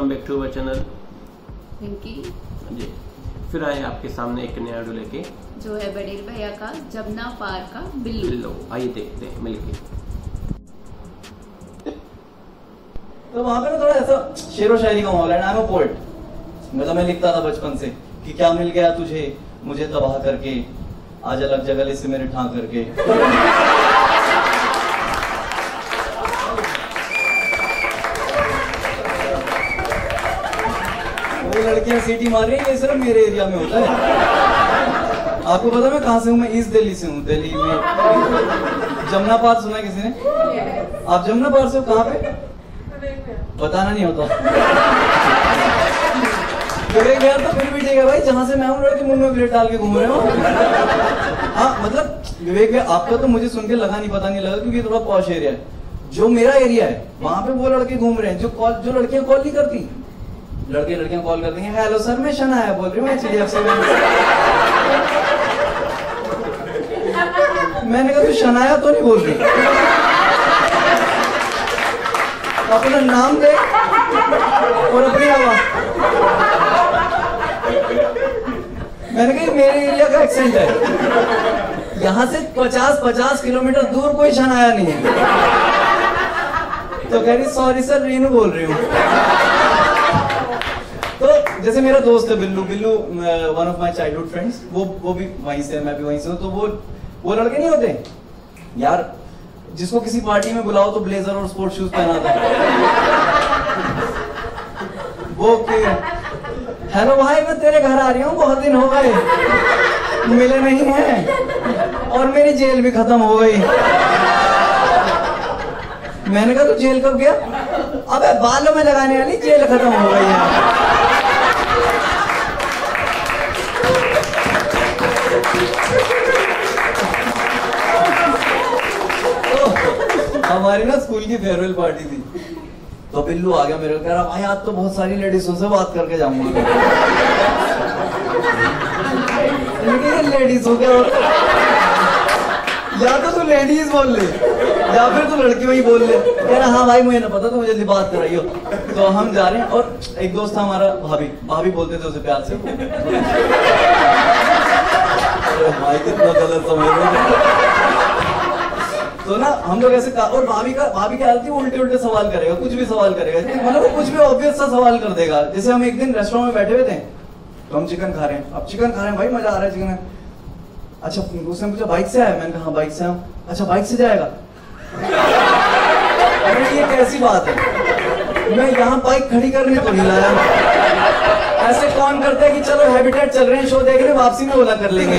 Welcome back to our channel. Pinky ji. फिर आए आपके सामने एक नया वीडियो लेके। जो है बड़ेल भैया का जमुना पार का बिल्लू। लो आइए देखते हैं मिलके। तो वहाँ पे थोड़ा ऐसा शेरो शायरी का माहौल है आई एम पोएट। मतलब मैं लिखता था बचपन से कि क्या मिल गया तुझे मुझे तबाह करके आज अलग जगह से मेरे ठां करके। लड़कियाँ सीटी मार रही है, ये सिर्फ़ मेरे एरिया में होता है। आपको पता मैं कहाँ से हूँ? मैं ईस्ट दिल्ली से हूँ, दिल्ली में। जमुना पार सुना किसी ने? आप जमुना पार से हो, कहाँ पे? बताना नहीं होता। विवेक तो फिर भी ठीक है भाई, जहाँ से मैं हूँ, लड़के मुँह में प्लेट डाल के घूम रहे हो। हाँ मतलब विवेक भाई, आपका तो मुझे सुन के लगा नहीं, पता नहीं लगा, क्योंकि थोड़ा पॉश एरिया है। जो मेरा एरिया है, वहाँ पे वो लड़के घूम रहे हैं, जो कॉल जो लड़कियाँ कॉल नहीं करती। लड़के लड़कियाँ कॉल करती हैं, हेलो सर, मैं शनाया बोल रही हूँ मैंने कहा, तू शनाया तो नहीं बोल रही? अपना नाम दे और अपनी आवाज़। मैंने कहा मेरे एरिया का एक्सेंट है। यहाँ से 50-50 किलोमीटर दूर कोई शनाया नहीं है। तो कह रही सॉरी सर रीनू बोल रही हूँ। जैसे मेरा दोस्त है Billu Billu one of my childhood friends वो वो भी वहीं से है, मैं भी वहीं से हूँ तो वो वो लड़के नहीं होते? यार, जिसको किसी पार्टी में बुलाओ तो ब्लेजर और स्पोर्ट शूज़ पहना था वो कि हेलो भाई, मैं तेरे घर आ रही हूँ, बहुत दिन हो गए। मिले नहीं है, और मेरी जेल भी खत्म हो गई। मैंने कहा, तू जेल कब गया? अबे, बालों में लगाने वाली, जेल खत्म हो गई। हमारी ना स्कूल की फेयरवेल पार्टी थी। तो बिल्लू आ गया मेरे को, कह रहा, भाई, आज तो बहुत सारी लेडीजों से बात करके जाऊँगा। लेडीज़ गया। या तो तू लेडीज़ बोल ले, या फिर तू लड़कियों ही बोल ले। कह रहा हाँ भाई, मुझे ना पता तो मुझे जल्दी बात कराइयो तो हम जा रहे हैं और एक दोस्त था हमारा, भाभी। भाभी बोलते थे उसे प्यार से। भाई, कितना गलत समझ रहे तो ना हम लोग ऐसे और भाभी का भाभी क्या हालत थी वो उल्टे उल्टे सवाल करेगा कुछ भी सवाल करेगा। मतलब वो कुछ भी ऑब्वियस सा सवाल कर देगा। जैसे हम एक दिन रेस्टोरेंट में बैठे हुए थे तो हम चिकन खा रहे हैं। अब चिकन खा रहे हैं भाई मज़ा आ रहा है चिकन अच्छा उसने पूछा बाइक से आया? मैंने कहा बाइक से हम अच्छा बाइक से जाएगा? अरे ये कैसी बात है? मैं यहाँ बाइक खड़ी करने तो नहीं लाया ऐसे कौन करते हैं कि चलो हैबिटेट चल रहे हैं शो देख रहे हैं वापसी में ओला कर लेंगे।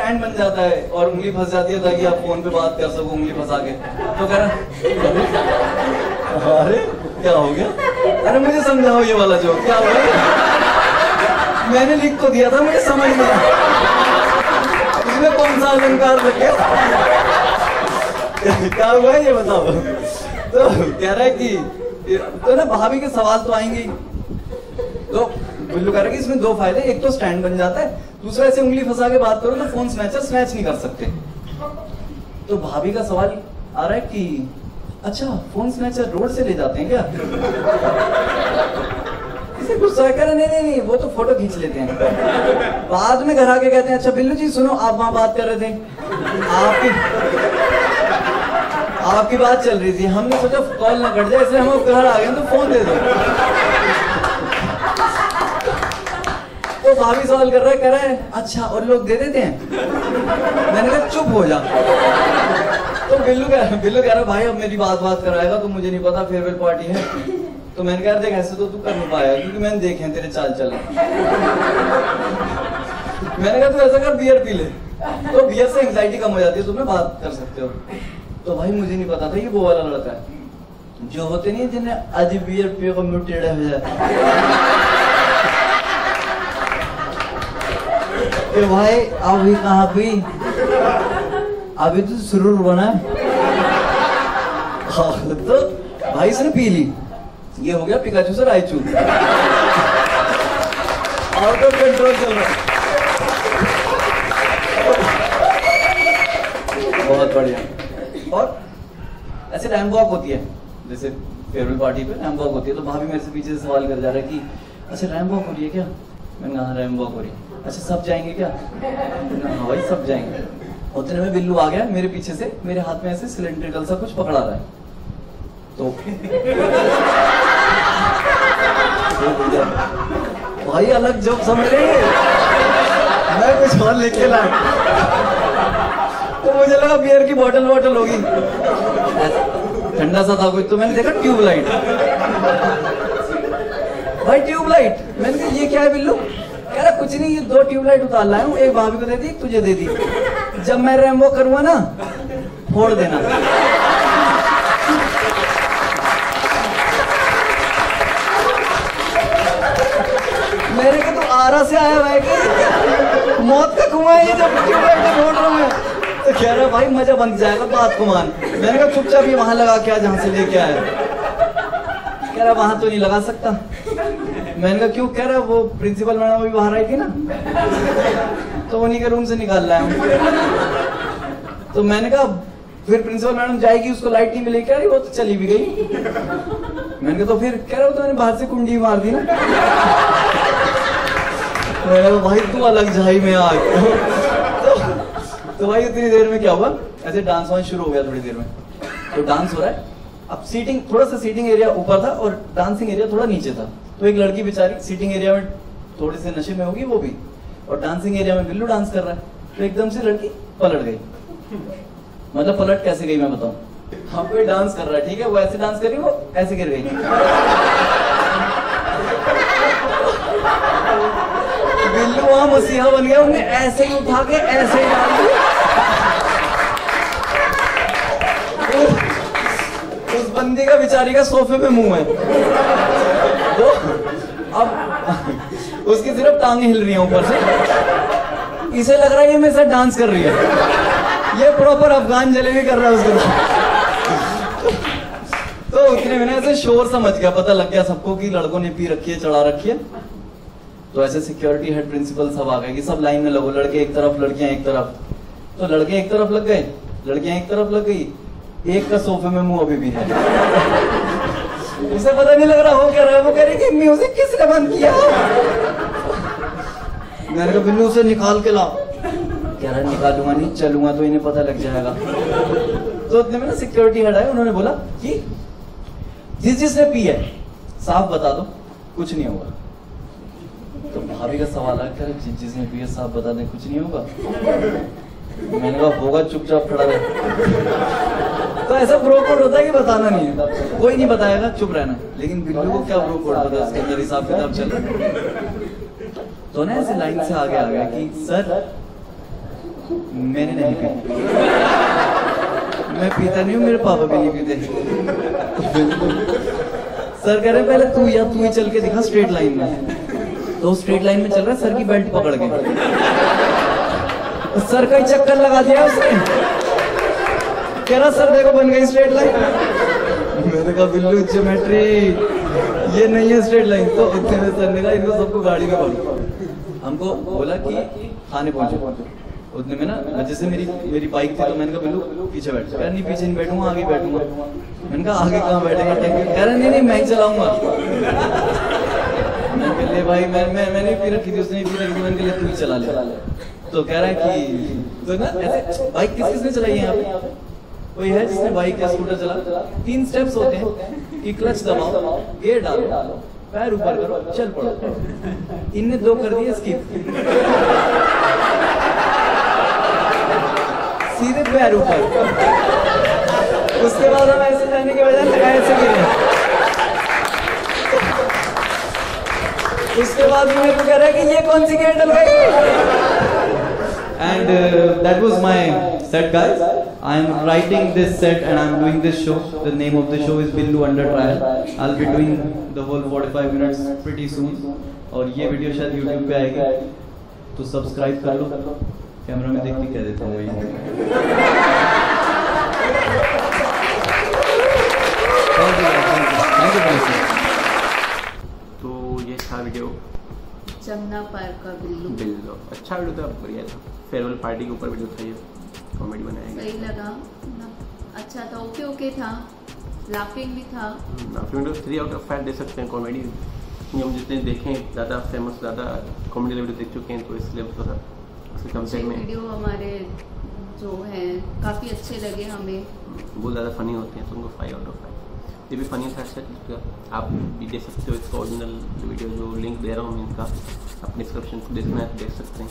जिसमें बन जाता है और उंगली फंस जाती है ताकि आप फ़ोन पे बात कर सको, उंगली फंसा के। तो कह रहा, अरे, क्या हो गया? अरे, मुझे समझाओ ये वाला जो क्या हो गया? मैंने लिख तो दिया था, मुझे समझ नहीं इसमें कौन सा अलंकार लग? गया क्या हुआ ये बताओ? तो कह रहा है कि तो ना, भाभी के सवाल तो आएँगे तो बिल्लू कह रहा है कि इसमें दो फ़ायदे, एक तो स्टैंड बन जाता है, दूसरा ऐसे उंगली फंसा के बात करो तो फ़ोन स्नैचर स्नैच नहीं कर सकते। तो भाभी का सवाल आ रहा है कि अच्छा फ़ोन स्नैचर रोड से ले जाते हैं क्या? इसे गुस्सा नहीं नहीं नहीं, वो तो फ़ोटो खींच लेते हैं। बाद में घर आके कहते हैं अच्छा बिल्लू जी, सुनो, आप वहाँ बात कर रहे थे। आपकी आपकी बात चल रही थी। हमने सोचा कॉल ना कट जाए, इसलिए हम घर आ गए तो फ़ोन दे दो। भाभी सवाल कर रहा है, कह रहा है अच्छा और लोग दे देते हैं? मैंने कहा, चुप हो जा। तो बिल्लू कह बिल्लू कह रहा, भाई, अब मेरी बात बात कराएगा तो मुझे नहीं पता, फेयरवेल पार्टी है। तो मैंने कहा देख, ऐसे तो तू कर नहीं पाया क्योंकि मैंने देखे तेरे चाल चल। मैंने कहा, तू ऐसा कर बियर पी ले। तो बियर से एंग्जाइटी कम हो जाती है तुम्हें बात कर सकते हो। तो भाई, मुझे नहीं पता था ये वो वाला लड़का है। जो होते नहीं जिन्हें आज बियर पियो को म्यूटेड हो। कि भाई अभी कहाँ पी? अभी तो सुरूर बना। है हाँ, तो भाई इसने पी ली। ये हो गया पिकाचू से रायचू आउट ऑफ़ कंट्रोल चल रहा बहुत बढ़िया। और ऐसे रैम वॉक होती है। जैसे फेयरवेल पार्टी पे रैम वॉक होती है तो भाभी मेरे से पीछे सवाल कर जा रहा है कि अच्छा रैम वॉक हो रही है क्या? मैंने कहा हाँ रैम वॉक हो रही है। अच्छा सब जाएँगे क्या? हाँ भाई, सब जाएँगे। उतने में बिल्लू आ गया मेरे पीछे से, मेरे हाथ में ऐसे सिलेंड्रिकल सा कुछ पकड़ा रहा है। तो भाई, अलग जोक समझ रहे मैं कुछ और लेके ला। तो मुझे लगा बियर की बोतल बोतल होगी। ठंडा सा था कुछ तो मैंने देखा ट्यूबलाइट। भाई, ट्यूबलाइट, मैंने कहा, ये क्या है बिल्लू? कह रहा, कुछ नहीं, ये दो ट्यूबलाइट उतार लाया हूँ, एक भाभी को दे दी तुझे दे दी। जब मैं रैम्बो करूँगा ना, फोड़ देना। मेरे को तो आरा से आया भाई कि मौत का कुआँ है ये जब ट्यूबलाइट फोड़ रहा हूँ तो कह रहा, भाई, मज़ा बन जाएगा बात को मान। मैंने कहा, चुपचाप ये वहाँ लगा के आ, जहाँ से लेके आया। कह रहा, वहाँ तो नहीं लगा सकता। मैंने कहा क्यों कह रहा वो प्रिंसिपल मैडम अभी बाहर आई थी ना। तो उन्हीं के रूम से निकाल रहा हूँ। तो मैंने कहा फिर प्रिंसिपल मैडम जाएगी उसको लाइट नहीं मिलेगी। कह रही वो तो चली भी गई। मैंने कहा तो फिर कह रहा वो तो मैंने बाहर से कुंडी मार दी ना। कहा भाई तू अलग झाई में आ तो, तो भाई इतनी देर में क्या हुआ? ऐसे डांस वांस शुरू हो गया थोड़ी देर में। तो डांस हो रहा है। अब सीटिंग थोड़ा सा सीटिंग एरिया ऊपर था और डांसिंग एरिया थोड़ा नीचे था। तो एक लड़की बेचारी सीटिंग एरिया में थोड़े से नशे में होगी, वो भी। और डांसिंग एरिया में बिल्लू डांस कर रहा है। तो एकदम से लड़की पलट गई। मतलब पलट कैसे गई मैं बताऊँ? हम कोई डांस कर रहा है, ठीक है? वो ऐसे डांस कर वो ऐसे गिर गई। बिल्लू वहाँ मसीहा बन गया उन्हें ऐसे ही उठा के, ऐसे ही डाल बंदी का बेचारी का सोफे पे मुँह है। तो अब उसकी सिर्फ़ टांगे हिल रही हैं ऊपर से। इसे लग रहा है ये मेरे साथ डांस कर रही है। ये प्रॉपर अफगान जलेबी कर रहा है उसके साथ। तो उतने में ना ऐसे शोर समझ गया, पता लग गया सबको कि लड़कों ने पी रखी है, चढ़ा रखी है। तो ऐसे सिक्योरिटी हेड प्रिंसिपल सब आ गए कि सब लाइन में लगो, लड़के एक तरफ़, लड़कियाँ एक तरफ़। तो लड़के एक तरफ़ लग गए, लड़कियाँ एक तरफ़ लग गई। एक का सोफे में मुँह अभी भी है। उसे पता नहीं लग रहा हो क्या रहा है। वो कह रही कि म्यूज़िक किसने बंद किया? मैंने कहा, बिल्लू, उसे निकाल के ला कह रहा निकालूँगा नहीं, चलूँगा तो इन्हें पता लग जाएगा। तो इतने में ना सिक्योरिटी हेड आए, उन्होंने बोला कि जिस जिसने पी है, साफ़ बता दो, कुछ नहीं होगा। तो भाभी का सवाल कह रहे जिस जिसने पी है, साफ़ बता दे, कुछ नहीं होगा। मैंने कहा, होगा, चुपचाप खड़ा रहे। तो ऐसा ब्रो कोड होता है कि बताना नहीं है। कोई नहीं बताएगा, चुप रहना। लेकिन बिल्लू को क्या ब्रो कोड पता उसके अंदर हिसाब किताब चल रहा तो ना ऐसे लाइन से आगे आ गया कि, सर, मैंने नहीं पी मैं पीता नहीं हूँ, मेरे पापा भी नहीं पीते। सर कह रहे पहले तू या तू ही चल के दिखा स्ट्रेट लाइन में। तो स्ट्रेट लाइन में चल रहा है, सर की बेल्ट पकड़ के। सर का ही चक्कर लगा दिया उसने। कह रहा, सर, देखो, बन गई स्ट्रेट लाइन मैंने कहा, बिल्लू ज्योमेट्री ये नहीं है स्ट्रेट लाइन तो उतने में सर ने कहा, इनको सबको गाड़ी में भरो हमको बोला कि थाने पहुंचो। उतने में ना जैसे मेरी मेरी बाइक थी तो मैंने कहा, बिल्लू, पीछे बैठ। कह नहीं, पीछे नहीं बैठूँगा, आगे बैठूँगा। मैंने कहा, आगे कहाँ बैठेगा टैंकी कह रहा, नहीं नहीं, मैं ही चलाऊँगा। मैंने कहा, ले भाई, मैं मैं, मैंने पी रखी थी, उसने पी रखी थी, मैंने कहा तू ही चला ले। तो कह रहा है कि तो ना, ऐसे बाइक किस किसने चलाई है यहाँ पे? कोई है जिसने बाइक या स्कूटर चला। तीन स्टेप्स होते हैं कि क्लच दबाओ गियर डालो, पैर ऊपर करो, चल पड़ो। इनने दो कर दिए स्किप सीधे पैर ऊपर। उसके बाद हम ऐसे जाने के बजाय लगाए ऐसे गिरे। उसके बाद मेरे को कह रहा है कि ये कौन सी gate dull and uh, that was my set guys i am writing this set and i am doing this show the name of the show is billu under trial i'll be doing the whole 45 minutes pretty soon और ये video शायद YouTube पे आएगी तो subscribe कर लो camera में देख के कह देता हूँ वही तो ये था वीडियो जमुना पार का बिल्लू। बिल्लो। अच्छा वीडियो था बढ़िया था। फेयरवेल पार्टी के ऊपर वीडियो था ये कॉमेडी बनाया सही लगा। अच्छा था ओके ओके था। लाफिंग भी था। आप video three out of five दे सकते हैं कॉमेडी ये हम जितने देखें ज़्यादा फ़ेमस ज़्यादा कॉमेडी वीडियो देख चुके हैं तो इसलिए थोड़ा उसके कंपेयर में। वीडियो हमारे जो है काफ़ी अच्छे लगे हमें। बहुत ज़्यादा फनी होते हैं तो उनको फाइव आउट ऑफ़ फाइव ये भी फनी था अच्छा आप भी देख सकते हो इसका ओरिजिनल वीडियो जो लिंक दे रहा हूँ मैं इनका अपने डिस्क्रिप्शन से देखना है तो देख सकते हैं।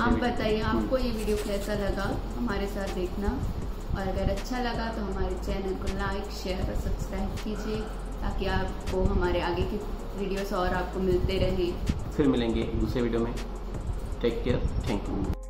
आप बताइए आपको हम्म, ये वीडियो कैसा लगा? हमारे साथ देखना। और अगर अच्छा लगा तो हमारे चैनल को लाइक शेयर और सब्सक्राइब कीजिए ताकि आपको हमारे आगे की वीडियोस और आपको मिलते रहे। फिर मिलेंगे दूसरे वीडियो में। Take care thank you